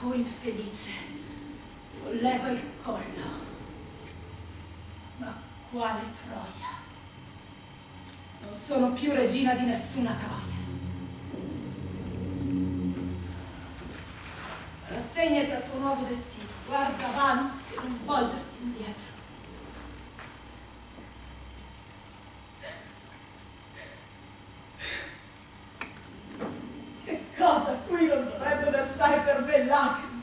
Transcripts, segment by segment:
tu infelice, solleva il collo. Ma quale Troia? Non sono più regina di nessuna Troia. Rassegnati al tuo nuovo destino, guarda avanti e non volgerti indietro. Che cosa qui non dovrebbe versare per me lacrime,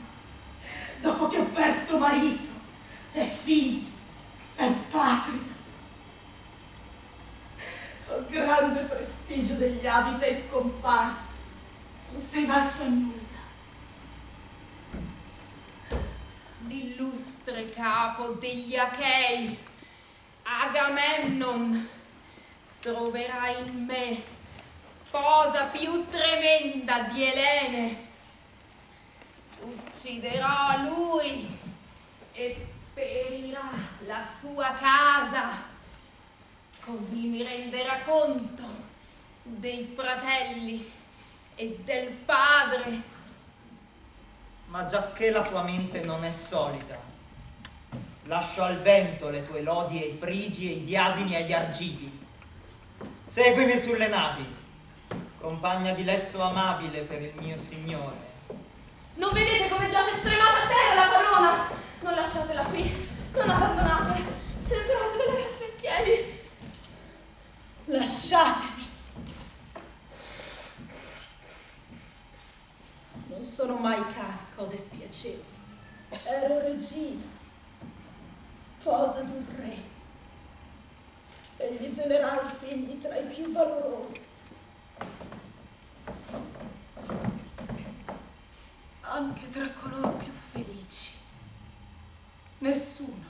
dopo perso marito e figli e patria. Col grande prestigio degli avi sei scomparso, non sei valso a nulla. L'illustre capo degli Achei, Agamemnon, troverà in me sposa più tremenda di Elene. Ucciderò lui e perirà la sua casa. Così mi renderà conto dei fratelli e del padre. Ma giacché la tua mente non è solida, lascio al vento le tue lodi ai frigi e i biasimi agli argivi. Seguimi sulle navi, compagna di letto amabile per il mio signore. Non vedete come giace stremata a terra la padrona? Non lasciatela qui, non abbandonate. Se ne trovate delle ragazze in piedi. Lasciatemi. Non sono mai care cose spiacevoli. Ero regina, sposa d'un re. Egli generà i figli tra i più valorosi. Anche tra coloro più felici. Nessuno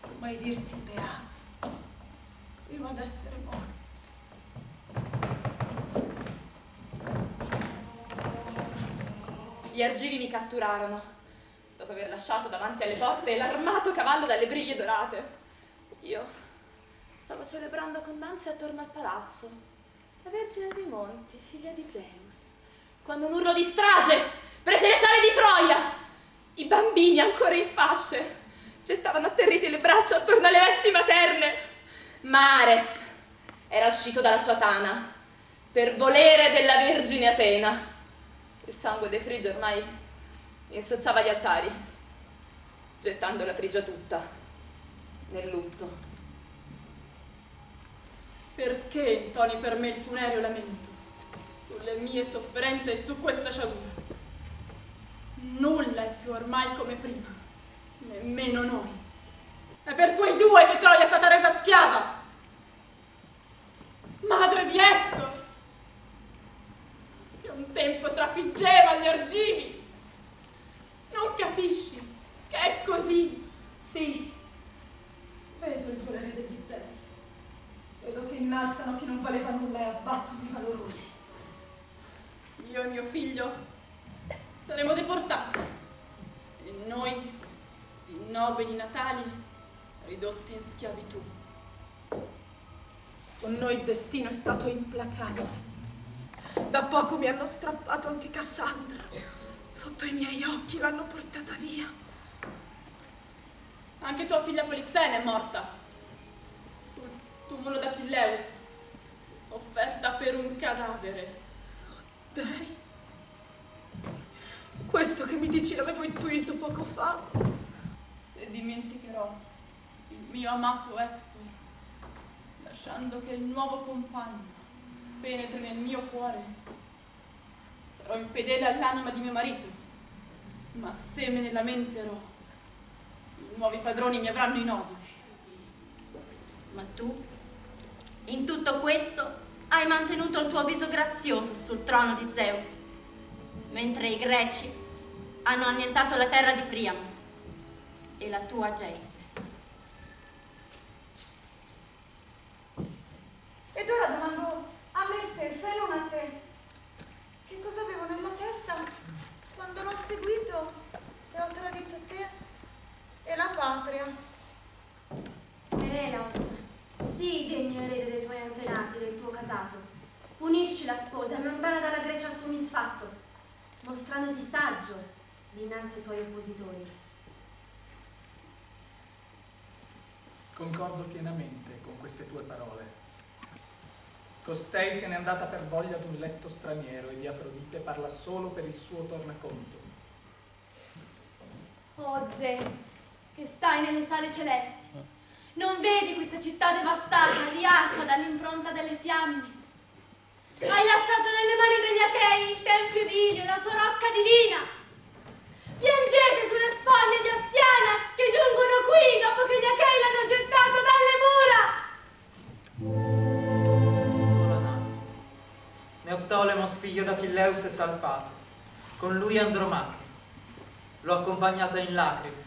può mai dirsi beato prima d'essere morto. Gli argivi mi catturarono, dopo aver lasciato davanti alle porte l'armato cavallo dalle briglie dorate. Io stavo celebrando con danze attorno al palazzo, la Vergine dei Monti, figlia di Zeus, quando un urlo di strage prese le sale di Troia. I bambini ancora in fasce gettavano atterriti le braccia attorno alle vesti materne. Ma Ares era uscito dalla sua tana per volere della Vergine Atena. Il sangue dei frigi ormai insozzava gli altari, gettando la frigia tutta nel lutto. Perché intoni per me il funereo lamento sulle mie sofferenze e su questa sciagura? Nulla è più ormai come prima, nemmeno noi. È per quei due che Troia è stata resa schiava. Madre di Ettore! che un tempo trafiggeva gli argivi. Non capisci che è così? Sì, vedo il volere degli dei. Vedo che innalzano chi non valeva nulla e abbattono i valorosi. Io e mio figlio saremo deportati e noi, i nobili natali, ridotti in schiavitù. Con noi il destino è stato implacabile. Da poco mi hanno strappato anche Cassandra. Sotto i miei occhi l'hanno portata via. Anche tua figlia Polixena è morta. Sul tumulo d'Achilleus, offerta per un cadavere. Dei, questo che mi dici l'avevo intuito poco fa. E dimenticherò il mio amato Hector, lasciando che il nuovo compagno penetri nel mio cuore. Sarò infedele all'anima di mio marito, ma se me ne lamenterò, i nuovi padroni mi avranno in odio. Ma tu, in tutto questo, hai mantenuto il tuo viso grazioso sul trono di Zeus, mentre i greci hanno annientato la terra di Priamo e la tua gente. Ed ora domando a me stessa e non a te. Che cosa avevo nella testa quando l'ho seguito e ho tradito te e la patria? Menelaos, sii degno erede dei tuoi antenati, del tuo casato. Punisci la sposa, allontana dalla Grecia il suo misfatto, mostrandoti saggio dinanzi ai tuoi oppositori. Concordo pienamente con queste tue parole. Costei se n'è andata per voglia ad un letto straniero e di Afrodite parla solo per il suo tornaconto. Oh Zeus, che stai nelle sale celesti, non vedi questa città devastata, rialta dall'impronta delle fiamme? Hai lasciato nelle mani degli Achei il tempio di Ilio, la sua rocca divina. Piangete sulle spoglie di Astiana che giungono qui dopo che gli Achei l'hanno gettato dalle mura. Sono la nave. Neoptolemos, figlio d'Achilleus, è salpato. Con lui Andromache. L'ho accompagnata in lacrime,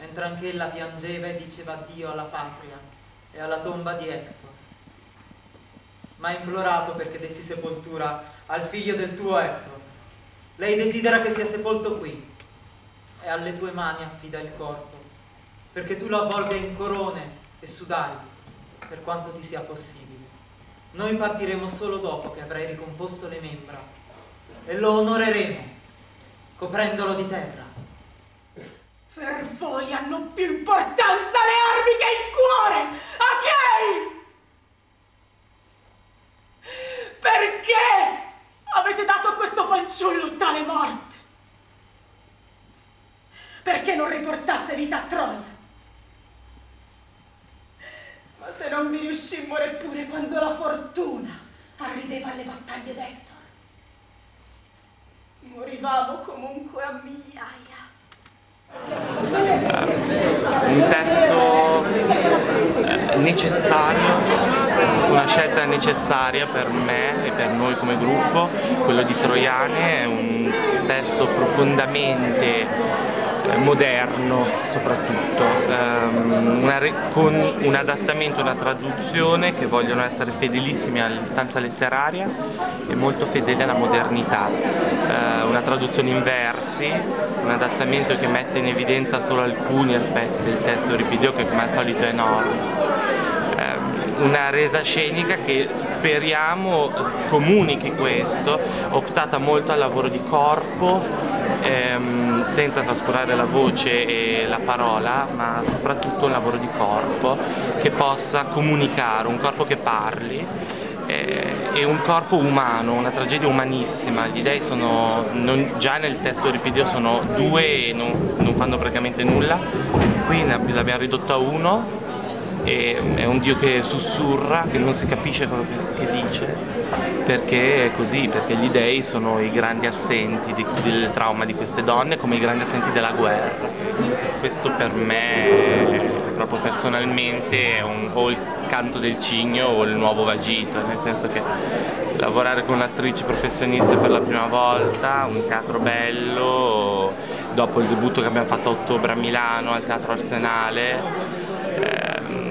mentre anch'ella piangeva e diceva addio alla patria e alla tomba di Hector. Ma ha implorato perché dessi sepoltura al figlio del tuo Hector. Lei desidera che sia sepolto qui e alle tue mani affida il corpo, perché tu lo avvolga in corone e sudai, per quanto ti sia possibile. Noi partiremo solo dopo che avrai ricomposto le membra e lo onoreremo, coprendolo di terra. Per voi hanno più importanza le armi che il cuore! Achei! Perché avete dato a questo fanciullo tale morte? Perché non riportasse vita a Troia? Ma se non vi riuscimmo neppure quando la fortuna arrideva alle battaglie d'Hector, morivamo comunque a migliaia. Un testo eh, necessario, una scelta necessaria per me e per noi come gruppo, quello di Troiane è un testo profondamente eh, moderno soprattutto, ehm, una con un adattamento, una traduzione che vogliono essere fedelissimi all'istanza letteraria e molto fedeli alla modernità, Eh, una traduzione in versi, un adattamento che mette in evidenza solo alcuni aspetti del testo Euripidio che come al solito è enorme. Ehm, Una resa scenica che speriamo comunichi questo, optata molto al lavoro di corpo, ehm, senza trascurare la voce e la parola, ma soprattutto un lavoro di corpo che possa comunicare, un corpo che parli eh, e un corpo umano, una tragedia umanissima. Gli dei sono, non- già nel testo Euripidio sono due e non, non fanno praticamente nulla, qui l'abbiamo ridotto a uno e è un Dio che sussurra, che non si capisce quello che, che dice, perché è così, perché gli dei sono i grandi assenti di- del trauma di queste donne come i grandi assenti della guerra. Questo per me, proprio personalmente, è un- o il canto del cigno o il nuovo vagito, nel senso che lavorare con attrici professioniste per la prima volta, un teatro bello, dopo il debutto che abbiamo fatto a ottobre a Milano al Teatro Arsenale,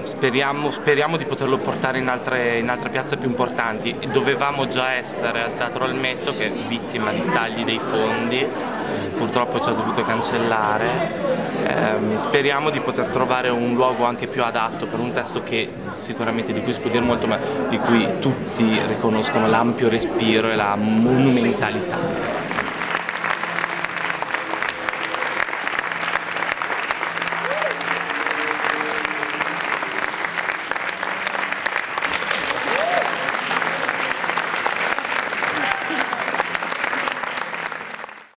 speriamo, speriamo di poterlo portare in altre, in altre piazze più importanti. Dovevamo già essere al Teatro Almetto che è vittima di tagli dei fondi, purtroppo ci ha dovuto cancellare. Ehm, speriamo di poter trovare un luogo anche più adatto per un testo che sicuramente di cui si può dire molto, ma di cui tutti riconoscono l'ampio respiro e la monumentalità.